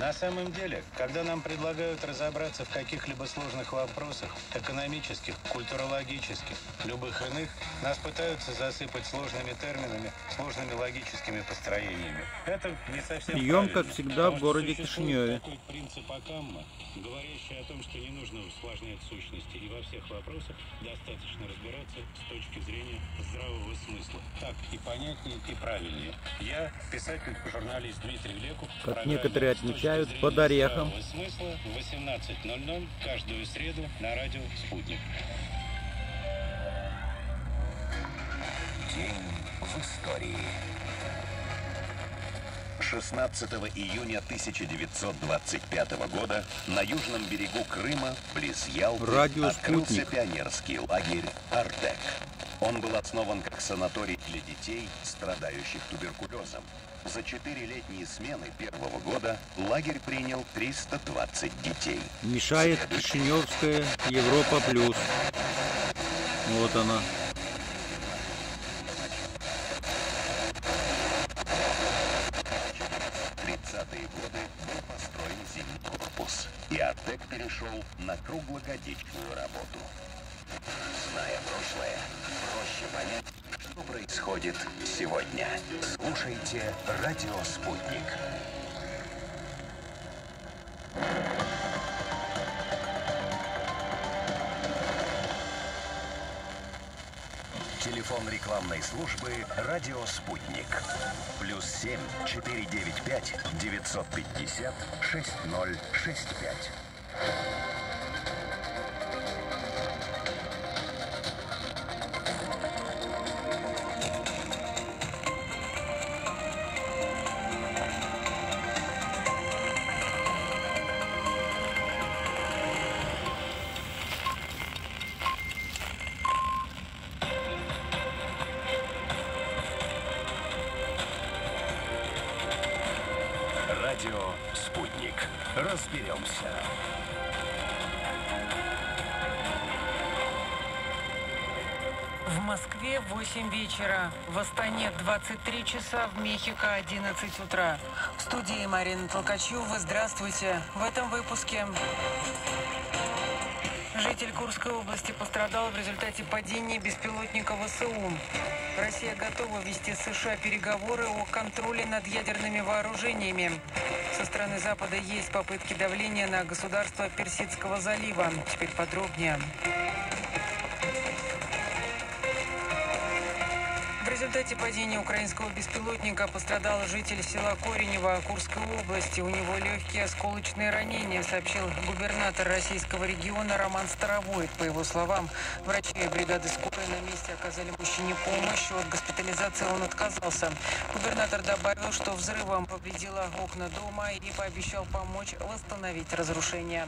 На самом деле, когда нам предлагают разобраться в каких-либо сложных вопросах, экономических, культурологических, любых иных, нас пытаются засыпать сложными терминами, сложными логическими построениями. Это не совсем Прием, правильно, как всегда, в городе Кишиневе. такой принцип Акамма, говорящий о том, что не нужно усложнять сущности, и во всех вопросах достаточно разбираться с точки зрения здравого смысла. Так и понятнее, и правильнее. Я, писатель, журналист Дмитрий Леков. Как некоторые «С точки отмечают, зрения под орехом. здравого смысла в 18.00 каждую среду на радио «Спутник». День в истории. 16 июня 1925 года на южном берегу Крыма, близ Ялты, Радио открылся пионерский лагерь «Артек». Он был основан как санаторий для детей, страдающих туберкулезом. За четыре летние смены первого года лагерь принял 320 детей. Мешает Кишиневская Европа Плюс. Вот она. 30-е годы был построен зимний корпус, и Артек перешел на круглогодичную работу. Зная прошлое, проще понять, что происходит сегодня. Слушайте «Радио Спутник». Телефон рекламной службы «Радио Спутник». Плюс семь четыре девять пять девятьсот пятьдесят шесть ноль шесть пять. «Спутник». Разберемся. В Москве 8 вечера, в Астане 23 часа, в Мехико 11 утра. В студии Марина Толкачева. Здравствуйте. В этом выпуске... Житель Курской области пострадал в результате падения беспилотника ВСУ. Россия готова вести с США переговоры о контроле над ядерными вооружениями. Со стороны Запада есть попытки давления на государство Персидского залива. Теперь подробнее. Результате падения украинского беспилотника пострадал житель села Коренево Курской области. У него легкие осколочные ранения, сообщил губернатор российского региона Роман Старовойт. По его словам, врачи и бригады скорой на месте оказали мужчине помощь. От госпитализации он отказался. Губернатор добавил, что взрывом повредило окна дома и пообещал помочь восстановить разрушения.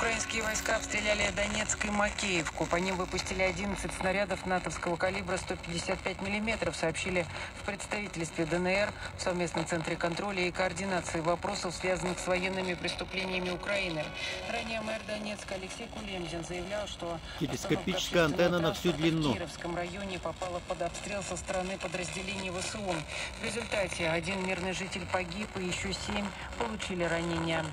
Украинские войска обстреляли Донецк и Макеевку. По ним выпустили 11 снарядов натовского калибра 155 миллиметров, сообщили в представительстве ДНР в совместном центре контроля и координации вопросов, связанных с военными преступлениями Украины. Ранее мэр Донецка Алексей Кулемзин заявлял, что Телескопическая антенна на всю длину. в Кировском районе попала под обстрел со стороны подразделений ВСУ. В результате один мирный житель погиб и еще семь получили ранения.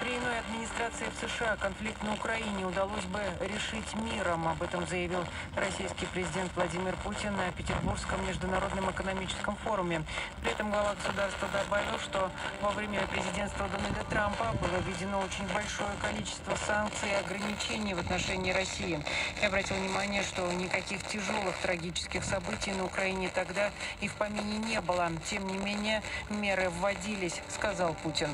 При иной администрации в США конфликт на Украине удалось бы решить миром. Об этом заявил российский президент Владимир Путин на Петербургском международном экономическом форуме. При этом глава государства добавил, что во время президентства Дональда Трампа было введено очень большое количество санкций и ограничений в отношении России. И обратил внимание, что никаких тяжелых трагических событий на Украине тогда и в помине не было. Тем не менее, меры вводились, сказал Путин.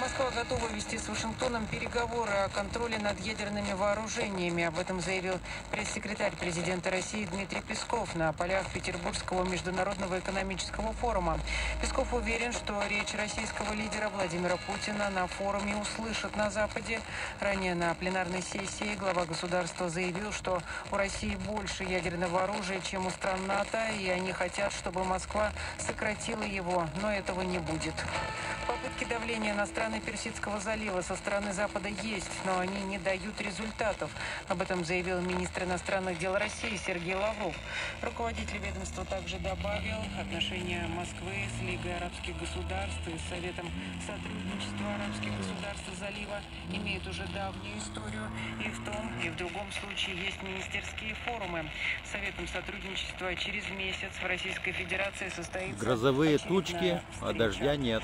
Москва готова вести с Вашингтоном переговоры о контроле над ядерными вооружениями. Об этом заявил пресс-секретарь президента России Дмитрий Песков на полях Петербургского международного экономического форума. Песков уверен, что речь российского лидера Владимира Путина на форуме услышат на Западе. Ранее на пленарной сессии глава государства заявил, что у России больше ядерного оружия, чем у стран НАТО, и они хотят, чтобы Москва сократила его, но этого не будет. Попытки давления на страны Персидского залива со стороны Запада есть, но они не дают результатов. Об этом заявил министр иностранных дел России Сергей Лавров. Руководитель ведомства также добавил, отношения Москвы с Лигой арабских государств и Советом сотрудничества арабских государств залива имеют уже давнюю историю. И в том, и в другом случае есть министерские форумы. Советом сотрудничества через месяц в Российской Федерации состоится Грозовые тучки, а дождя нет.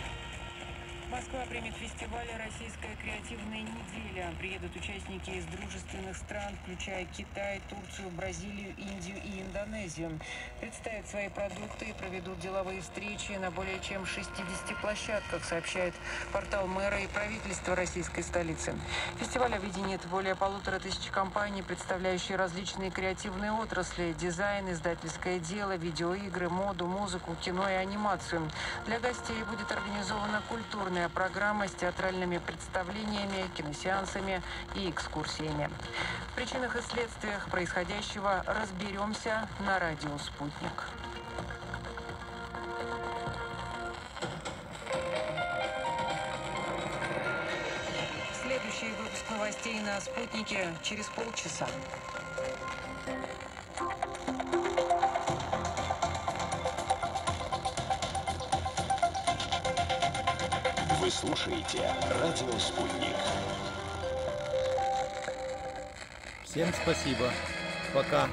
Москва примет фестиваль «Российская креативная неделя». Приедут участники из дружественных стран, включая Китай, Турцию, Бразилию, Индию и Индонезию. Представят свои продукты и проведут деловые встречи на более чем 60 площадках, сообщает портал мэра и правительства российской столицы. Фестиваль объединит более полутора тысяч компаний, представляющие различные креативные отрасли – дизайн, издательское дело, видеоигры, моду, музыку, кино и анимацию. Для гостей будет организована культурная программа с театральными представлениями, киносеансами и экскурсиями. В причинах и следствиях происходящего разберемся на радио «Спутник». Следующий выпуск новостей на «Спутнике» через полчаса. Вы слушаете радио «Спутник». Всем спасибо. Пока.